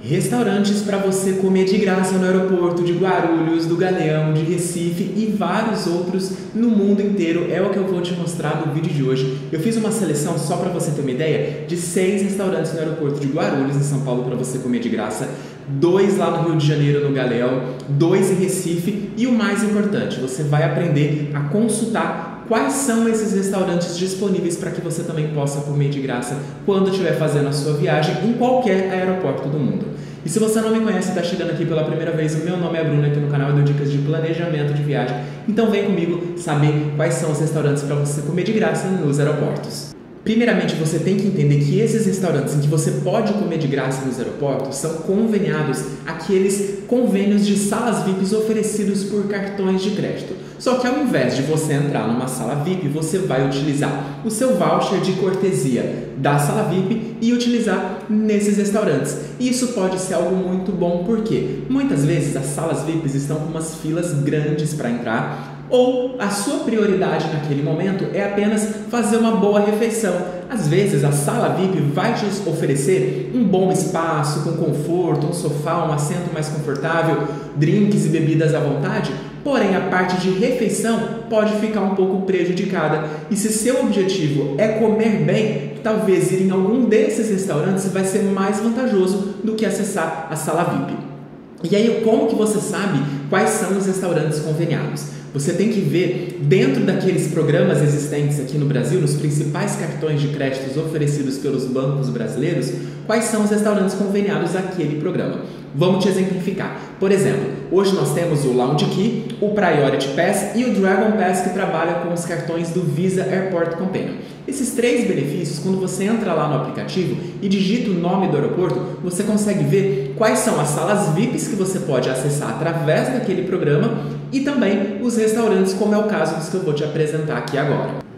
Restaurantes para você comer de graça no aeroporto de Guarulhos, do Galeão, de Recife e vários outros no mundo inteiro. É o que eu vou te mostrar no vídeo de hoje. Eu fiz uma seleção só para você ter uma ideia de seis restaurantes no aeroporto de Guarulhos, em São Paulo, para você comer de graça, dois lá no Rio de Janeiro, no Galeão, dois em Recife. E o mais importante, você vai aprender a consultar quais são esses restaurantes disponíveis para que você também possa comer de graça quando estiver fazendo a sua viagem em qualquer aeroporto do mundo. E se você não me conhece e está chegando aqui pela primeira vez, o meu nome é Bruno aqui no canal eu dou dicas de planejamento de viagem. Então vem comigo saber quais são os restaurantes para você comer de graça nos aeroportos. Primeiramente, você tem que entender que esses restaurantes em que você pode comer de graça nos aeroportos são conveniados aqueles convênios de salas VIPs oferecidos por cartões de crédito. Só que ao invés de você entrar numa sala VIP, você vai utilizar o seu voucher de cortesia da sala VIP e utilizar nesses restaurantes. E isso pode ser algo muito bom porque muitas vezes as salas VIPs estão com umas filas grandes para entrar ou a sua prioridade naquele momento é apenas fazer uma boa refeição. Às vezes a sala VIP vai te oferecer um bom espaço com conforto, um sofá, um assento mais confortável, drinks e bebidas à vontade, porém a parte de refeição pode ficar um pouco prejudicada. E se seu objetivo é comer bem, talvez ir em algum desses restaurantes vai ser mais vantajoso do que acessar a sala VIP. E aí, como que você sabe quais são os restaurantes conveniados? Você tem que ver dentro daqueles programas existentes aqui no Brasil, nos principais cartões de créditos oferecidos pelos bancos brasileiros, quais são os restaurantes conveniados àquele programa. Vamos te exemplificar. Por exemplo, hoje nós temos o Lounge Key, o Priority Pass e o Dragon Pass que trabalha com os cartões do Visa Airport Companion. Esses três benefícios, quando você entra lá no aplicativo e digita o nome do aeroporto, você consegue ver quais são as salas VIPs que você pode acessar através daquele programa e também os restaurantes, como é o caso dos que eu vou te apresentar aqui agora.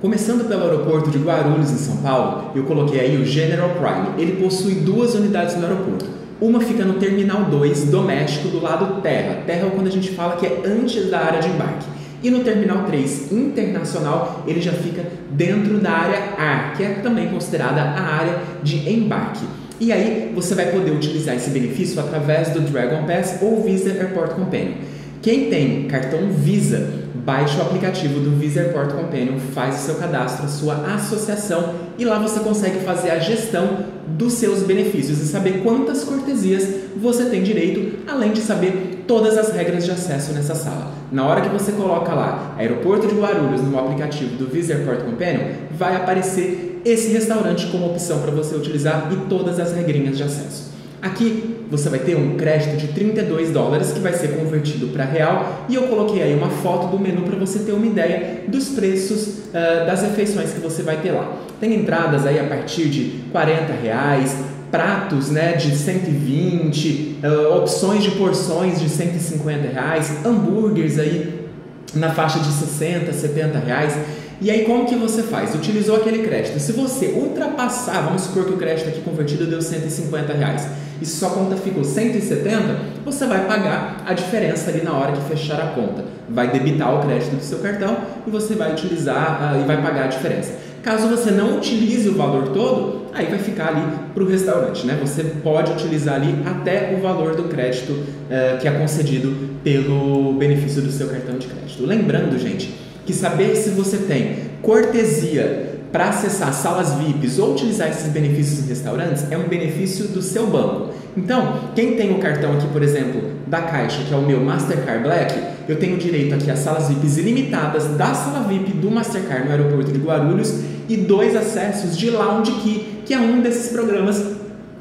Começando pelo aeroporto de Guarulhos, em São Paulo, eu coloquei aí o General Prime. Ele possui duas unidades no aeroporto. Uma fica no Terminal 2, doméstico, do lado terra. Terra é quando a gente fala que é antes da área de embarque. E no Terminal 3, internacional, ele já fica dentro da área ar, que é também considerada a área de embarque. E aí você vai poder utilizar esse benefício através do Dragon Pass ou Visa Airport Companion. Quem tem cartão Visa, baixe o aplicativo do Visa Airport Companion, faz o seu cadastro, a sua associação e lá você consegue fazer a gestão dos seus benefícios e saber quantas cortesias você tem direito, além de saber todas as regras de acesso nessa sala. Na hora que você coloca lá Aeroporto de Guarulhos no aplicativo do Visa Airport Companion, vai aparecer esse restaurante como opção para você utilizar e todas as regrinhas de acesso. Aqui você vai ter um crédito de 32 dólares que vai ser convertido para real e eu coloquei aí uma foto do menu para você ter uma ideia dos preços uh, das refeições que você vai ter lá. Tem entradas aí a partir de 40 reais, pratos né, de 120, uh, opções de porções de 150 reais, hambúrgueres aí na faixa de 60, 70 reais. E aí como que você faz? Utilizou aquele crédito. Se você ultrapassar, vamos supor que o crédito aqui convertido deu 150 reais e sua conta ficou 170, você vai pagar a diferença ali na hora de fechar a conta. Vai debitar o crédito do seu cartão e você vai utilizar uh, e vai pagar a diferença. Caso você não utilize o valor todo, aí vai ficar ali para o restaurante, né? Você pode utilizar ali até o valor do crédito uh, que é concedido pelo benefício do seu cartão de crédito. Lembrando, gente, que saber se você tem cortesia para acessar salas VIPs ou utilizar esses benefícios em restaurantes é um benefício do seu banco. Então, quem tem o cartão aqui, por exemplo, da Caixa, que é o meu Mastercard Black, eu tenho direito aqui a salas VIPs ilimitadas da sala VIP do Mastercard no aeroporto de Guarulhos e dois acessos de Lounge Key, que é um desses programas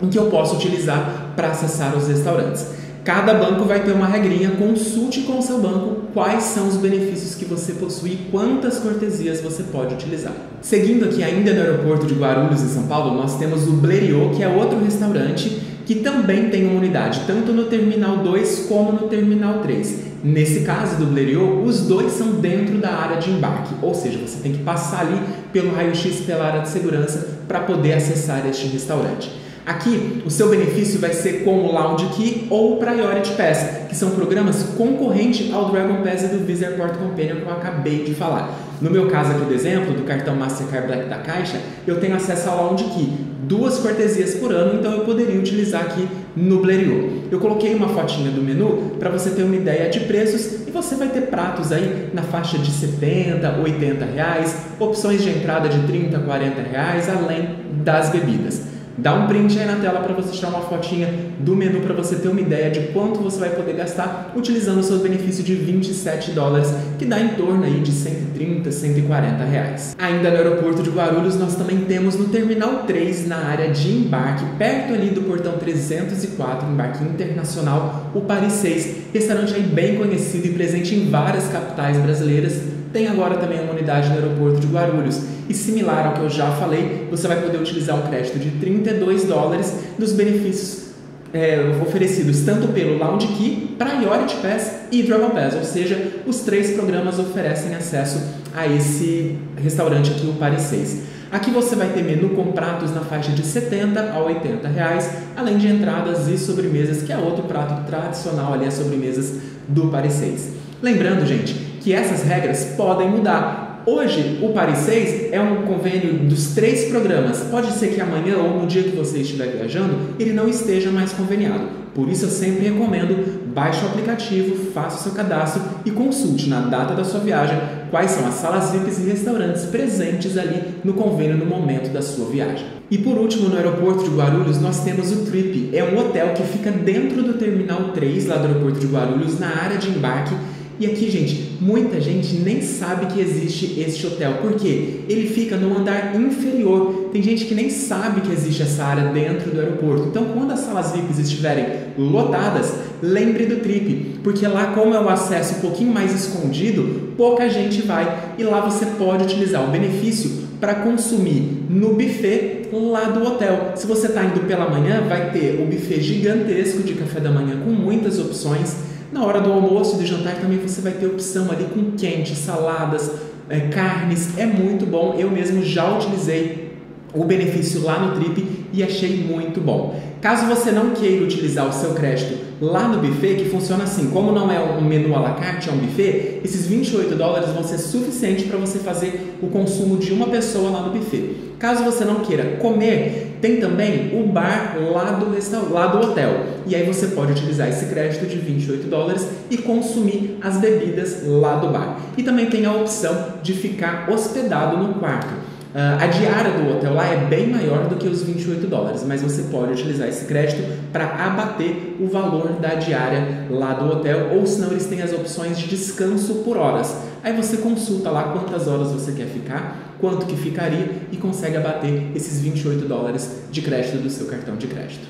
em que eu posso utilizar para acessar os restaurantes. Cada banco vai ter uma regrinha, consulte com o seu banco quais são os benefícios que você possui e quantas cortesias você pode utilizar. Seguindo aqui ainda no aeroporto de Guarulhos, em São Paulo, nós temos o Blériot, que é outro restaurante que também tem uma unidade, tanto no Terminal 2 como no Terminal 3. Nesse caso do Blériot, os dois são dentro da área de embarque, ou seja, você tem que passar ali pelo raio-x pela área de segurança para poder acessar este restaurante. Aqui, o seu benefício vai ser com o Lounge Key ou o Priority Pass, que são programas concorrentes ao Dragon Pass e do Visa Airport Companion que eu acabei de falar. No meu caso aqui do exemplo, do cartão Mastercard Black da Caixa, eu tenho acesso ao Lounge Key, duas cortesias por ano, então eu poderia utilizar aqui no Blériot. Eu coloquei uma fotinha do menu para você ter uma ideia de preços e você vai ter pratos aí na faixa de 70, 80 reais, opções de entrada de 30, 40 reais, além das bebidas. Dá um print aí na tela para você tirar uma fotinha do menu para você ter uma ideia de quanto você vai poder gastar utilizando o seu benefício de 27 dólares, que dá em torno aí de 130, 140 reais. Ainda no aeroporto de Guarulhos, nós também temos no Terminal 3, na área de embarque, perto ali do portão 304, embarque internacional, o Paris 6, restaurante aí bem conhecido e presente em várias capitais brasileiras, tem agora também uma unidade no aeroporto de Guarulhos. E similar ao que eu já falei, você vai poder utilizar um crédito de 32 dólares dos benefícios é, oferecidos tanto pelo Lounge Key, Priority Pass e Travel Pass, ou seja, os três programas oferecem acesso a esse restaurante aqui, o Paris 6. Aqui você vai ter menu com pratos na faixa de 70 a 80 reais, além de entradas e sobremesas, que é outro prato tradicional ali, as sobremesas do Paris 6. Lembrando, gente, que essas regras podem mudar. Hoje, o Paris 6 é um convênio dos três programas. Pode ser que amanhã ou no dia que você estiver viajando, ele não esteja mais conveniado. Por isso, eu sempre recomendo baixe o aplicativo, faça o seu cadastro e consulte na data da sua viagem quais são as salas VIPs e restaurantes presentes ali no convênio no momento da sua viagem. E por último, no aeroporto de Guarulhos, nós temos o Trip. É um hotel que fica dentro do Terminal 3, lá do aeroporto de Guarulhos, na área de embarque e aqui, gente, muita gente nem sabe que existe este hotel, porque ele fica no andar inferior. Tem gente que nem sabe que existe essa área dentro do aeroporto. Então, quando as salas VIPs estiverem lotadas, lembre do Trip, porque lá, como é o acesso um pouquinho mais escondido, pouca gente vai e lá você pode utilizar o benefício para consumir no buffet lá do hotel. Se você está indo pela manhã, vai ter o buffet gigantesco de café da manhã com muitas opções na hora do almoço e do jantar também você vai ter opção ali com quente, saladas, é, carnes, é muito bom. Eu mesmo já utilizei o benefício lá no Trip e achei muito bom. Caso você não queira utilizar o seu crédito lá no buffet, que funciona assim, como não é um menu à la carte, é um buffet, esses 28 dólares vão ser suficientes para você fazer o consumo de uma pessoa lá no buffet. Caso você não queira comer, tem também o bar lá do, lá do hotel. E aí você pode utilizar esse crédito de 28 dólares e consumir as bebidas lá do bar. E também tem a opção de ficar hospedado no quarto. Uh, a diária do hotel lá é bem maior do que os 28 dólares, mas você pode utilizar esse crédito para abater o valor da diária lá do hotel, ou senão eles têm as opções de descanso por horas. Aí você consulta lá quantas horas você quer ficar, quanto que ficaria e consegue abater esses 28 dólares de crédito do seu cartão de crédito.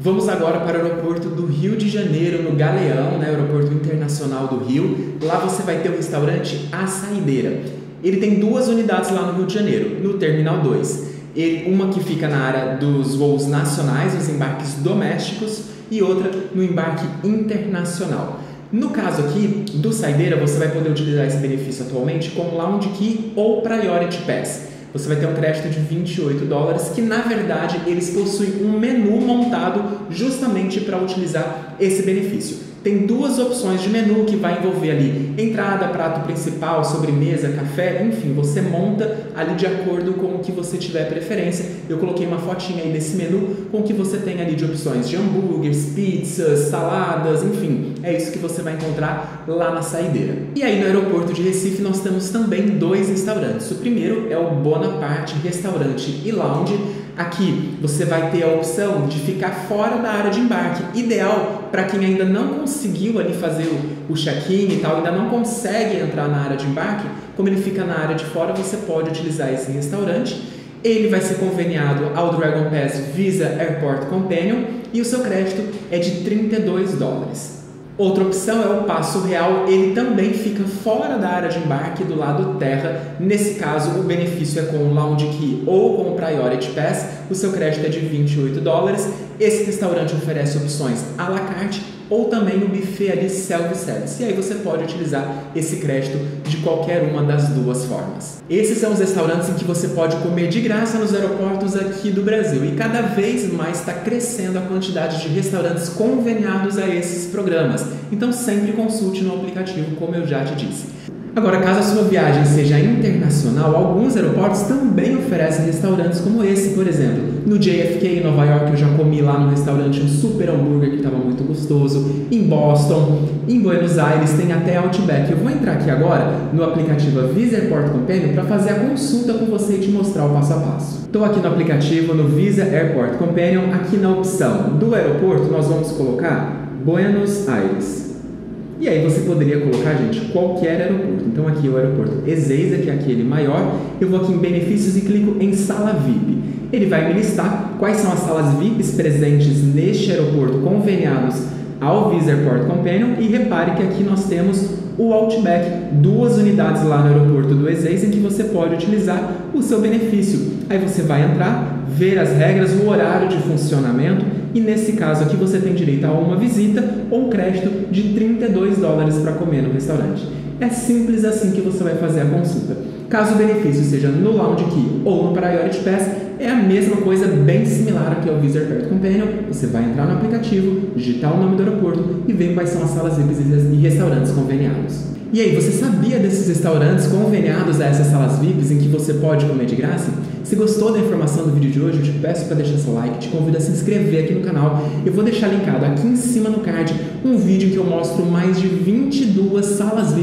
Vamos agora para o aeroporto do Rio de Janeiro, no Galeão, né, aeroporto internacional do Rio. Lá você vai ter o restaurante A Saideira. Ele tem duas unidades lá no Rio de Janeiro, no Terminal 2. Ele, uma que fica na área dos voos nacionais, os embarques domésticos, e outra no embarque internacional. No caso aqui do Saideira, você vai poder utilizar esse benefício atualmente com Lounge Key ou Priority Pass. Você vai ter um crédito de 28 dólares, que na verdade eles possuem um menu montado justamente para utilizar esse benefício tem duas opções de menu que vai envolver ali entrada, prato principal, sobremesa, café, enfim, você monta ali de acordo com o que você tiver preferência. Eu coloquei uma fotinha aí desse menu com o que você tem ali de opções de hambúrgueres, pizzas, saladas, enfim, é isso que você vai encontrar lá na saideira. E aí no aeroporto de Recife nós temos também dois restaurantes. O primeiro é o Bonaparte Restaurante e Lounge Aqui você vai ter a opção de ficar fora da área de embarque, ideal para quem ainda não conseguiu ali fazer o, check-in e tal, ainda não consegue entrar na área de embarque, como ele fica na área de fora, você pode utilizar esse restaurante. Ele vai ser conveniado ao Dragon Pass Visa Airport Companion e o seu crédito é de 32 dólares. Outra opção é o passo real, ele também fica fora da área de embarque do lado terra. Nesse caso, o benefício é com o Lounge Key ou com o Priority Pass. O seu crédito é de 28 dólares. Esse restaurante oferece opções à la carte ou também o buffet ali self-service. E aí você pode utilizar esse crédito de qualquer uma das duas formas. Esses são os restaurantes em que você pode comer de graça nos aeroportos aqui do Brasil e cada vez mais está crescendo a quantidade de restaurantes conveniados a esses programas. Então sempre consulte no aplicativo, como eu já te disse. Agora, caso a sua viagem seja internacional, alguns aeroportos também oferecem restaurantes como esse, por exemplo. No JFK, em Nova York, eu já comi lá no restaurante um super hambúrguer que estava muito gostoso. Em Boston, em Buenos Aires, tem até Outback. Eu vou entrar aqui agora no aplicativo Visa Airport Companion para fazer a consulta com você e te mostrar o passo a passo. Estou aqui no aplicativo, no Visa Airport Companion, aqui na opção do aeroporto, nós vamos colocar Buenos Aires. E aí você poderia colocar, gente, qualquer aeroporto. Então aqui é o aeroporto Ezeiza, que é aquele maior. Eu vou aqui em benefícios e clico em sala VIP. Ele vai me listar quais são as salas VIPs presentes neste aeroporto conveniados ao Visa Airport Companion e repare que aqui nós temos o Outback, duas unidades lá no aeroporto do Ezeiza em que você pode utilizar o seu benefício. Aí você vai entrar, ver as regras, o horário de funcionamento e nesse caso aqui você tem direito a uma visita ou um crédito de 32 dólares para comer no restaurante. É simples assim que você vai fazer a consulta. Caso o benefício seja no Lounge Key ou no Priority Pass, é a mesma coisa, bem similar ao Visa Airport Companion. Você vai entrar no aplicativo, digitar o nome do aeroporto e ver quais são as salas VIPs e restaurantes conveniados. E aí, você sabia desses restaurantes conveniados a essas salas VIPs em que você pode comer de graça? Se gostou da informação do vídeo de hoje, eu te peço para deixar seu like, te convido a se inscrever aqui no canal. Eu vou deixar linkado aqui em cima no card um vídeo que eu mostro mais de 22 salas VIPs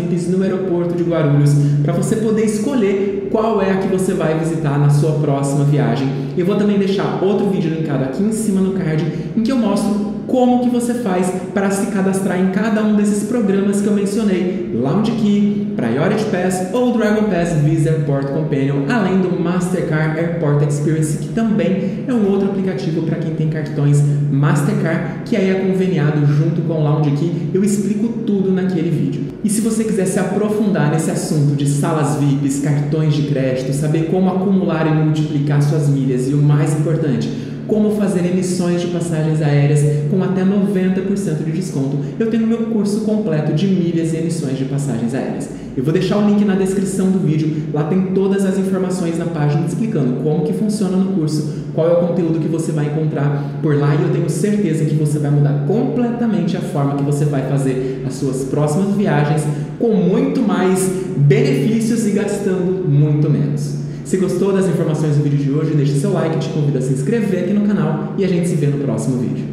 de Guarulhos para você poder escolher qual é a que você vai visitar na sua próxima viagem. Eu vou também deixar outro vídeo linkado aqui em cima no card em que eu mostro como que você faz para se cadastrar em cada um desses programas que eu mencionei, Lounge Key, Priority Pass ou Dragon Pass Visa Airport Companion, além do Mastercard Airport Experience, que também é um outro aplicativo para quem tem cartões Mastercard, que aí é conveniado junto com o Lounge Key. Eu explico tudo naquele vídeo. E se você quiser se aprofundar nesse assunto de salas VIPs, cartões de crédito, saber como acumular e multiplicar suas milhas e o mais importante, como fazer emissões de passagens aéreas com até 90% de desconto. Eu tenho meu curso completo de milhas e emissões de passagens aéreas. Eu vou deixar o link na descrição do vídeo, lá tem todas as informações na página explicando como que funciona no curso, qual é o conteúdo que você vai encontrar por lá e eu tenho certeza que você vai mudar completamente a forma que você vai fazer as suas próximas viagens com muito mais benefícios e gastando muito menos. Se gostou das informações do vídeo de hoje, deixe seu like, te convido a se inscrever aqui no canal e a gente se vê no próximo vídeo.